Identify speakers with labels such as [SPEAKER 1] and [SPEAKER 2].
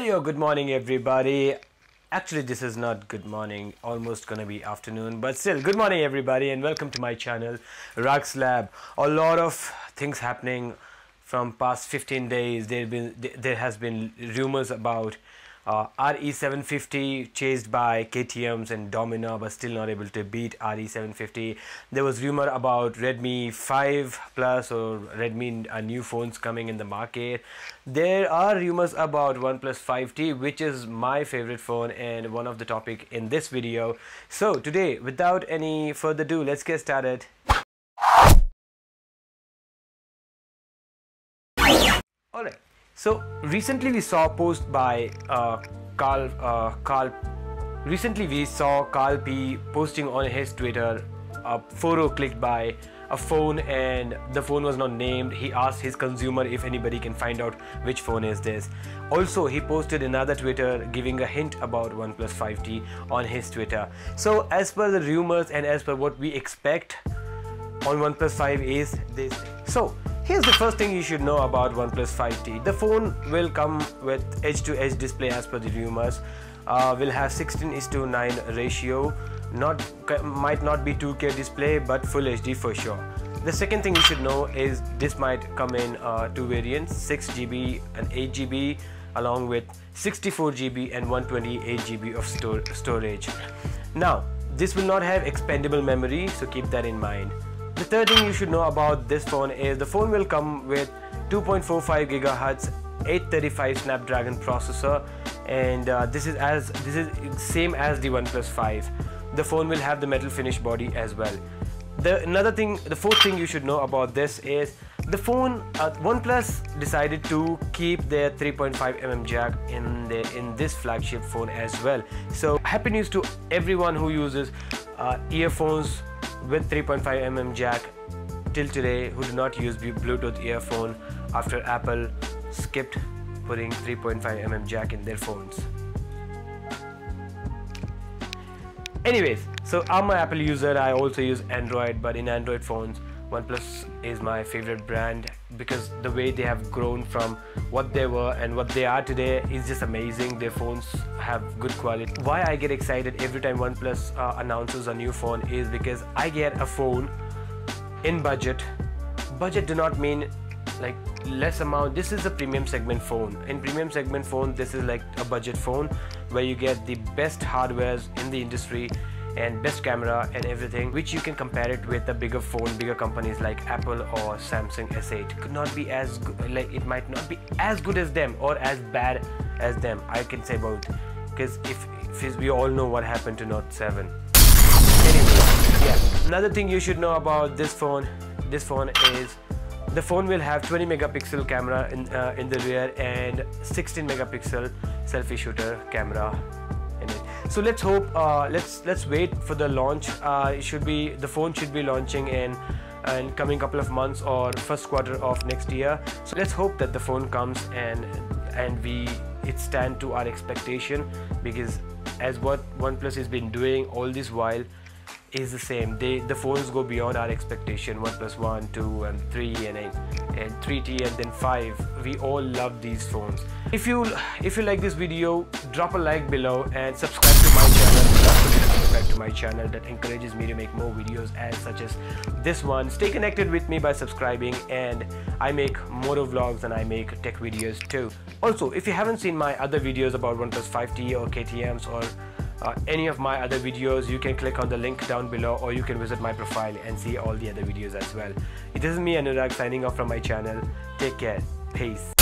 [SPEAKER 1] Yo, good morning everybody. Actually, this is not good morning, almost gonna be afternoon, but still, good morning everybody, and welcome to my channel, Rag's Lab. A lot of things happening from past 15 days. There been there has been rumors about uh, RE750 chased by KTM's and Dominar but still not able to beat RE750. There was rumor about Redmi 5 Plus or Redmi uh, new phones coming in the market. There are rumors about OnePlus 5T which is my favorite phone and one of the topic in this video. So today without any further ado let's get started. Alright. So recently we saw a post by uh, Carl. Uh, Carl. Recently we saw Carl Pei posting on his Twitter a photo clicked by a phone and the phone was not named. He asked his consumer if anybody can find out which phone is this. Also, he posted another Twitter giving a hint about OnePlus 5T on his Twitter. So, as per the rumors and as per what we expect on OnePlus 5 is this. So, Here's the first thing you should know about OnePlus 5T. The phone will come with edge-to-edge display as per the rumors. Uh, will have 16 is to 9 ratio. Not might not be 2K display, but full HD for sure. The second thing you should know is this might come in uh, two variants, 6GB and 8GB, along with 64GB and 128GB of store storage. Now, this will not have expandable memory, so keep that in mind. The third thing you should know about this phone is the phone will come with 2.45 gigahertz 835 Snapdragon processor and uh, this is as this is same as the OnePlus 5. The phone will have the metal finish body as well. The another thing, the fourth thing you should know about this is the phone uh, OnePlus decided to keep their 3.5 mm jack in the in this flagship phone as well. So happy news to everyone who uses uh, earphones with 3.5 mm jack till today who do not use Bluetooth earphone after Apple skipped putting 3.5 mm jack in their phones. Anyways, so I'm an Apple user. I also use Android, but in Android phones, OnePlus is my favorite brand because the way they have grown from what they were and what they are today is just amazing. Their phones have good quality. Why I get excited every time OnePlus uh, announces a new phone is because I get a phone in budget. Budget do not mean like less amount this is a premium segment phone in premium segment phone this is like a budget phone where you get the best hardwares in the industry and best camera and everything which you can compare it with the bigger phone bigger companies like apple or samsung s8 could not be as good like it might not be as good as them or as bad as them i can say both. Because if, if we all know what happened to note 7 anyway yeah. Another thing you should know about this phone this phone is the phone will have 20 megapixel camera in, uh, in the rear and 16 megapixel selfie shooter camera. So let's hope, uh, let's let's wait for the launch. Uh, it should be the phone should be launching in and coming couple of months or first quarter of next year. So let's hope that the phone comes and and we it stand to our expectation because as what OnePlus has been doing all this while is the same. They the phones go beyond our expectation. One plus one, two, and three, and eight, and 3T, and then five. We all love these phones. If you if you like this video, drop a like below and subscribe to my channel. Subscribe to my channel that encourages me to make more videos as such as this one. Stay connected with me by subscribing, and I make motor vlogs and I make tech videos too. Also, if you haven't seen my other videos about OnePlus 5T or KTM's or uh, any of my other videos you can click on the link down below or you can visit my profile and see all the other videos as well. It is me Anurag signing off from my channel. Take care. Peace